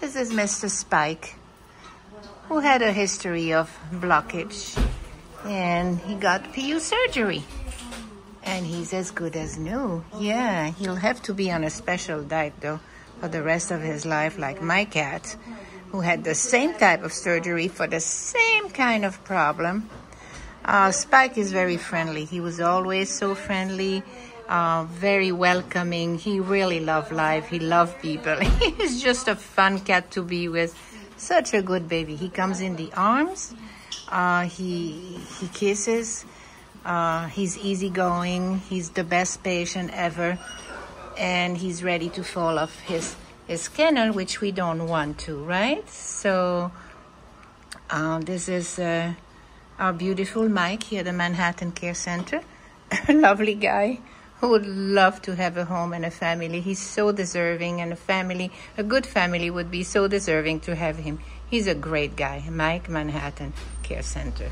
This is Mr. Spike, who had a history of blockage and he got PU surgery. And he's as good as new. Yeah, he'll have to be on a special diet though for the rest of his life, like my cat, who had the same type of surgery for the same kind of problem. Uh, Spike is very friendly. He was always so friendly uh, very welcoming. He really loved life. He loved people. He's just a fun cat to be with. Such a good baby. He comes in the arms. Uh, he he kisses. Uh, he's easygoing. He's the best patient ever, and he's ready to fall off his his kennel, which we don't want to, right? So uh, this is uh, our beautiful Mike here at the Manhattan Care Center. Lovely guy who would love to have a home and a family. He's so deserving, and a family, a good family, would be so deserving to have him. He's a great guy. Mike Manhattan Care Center.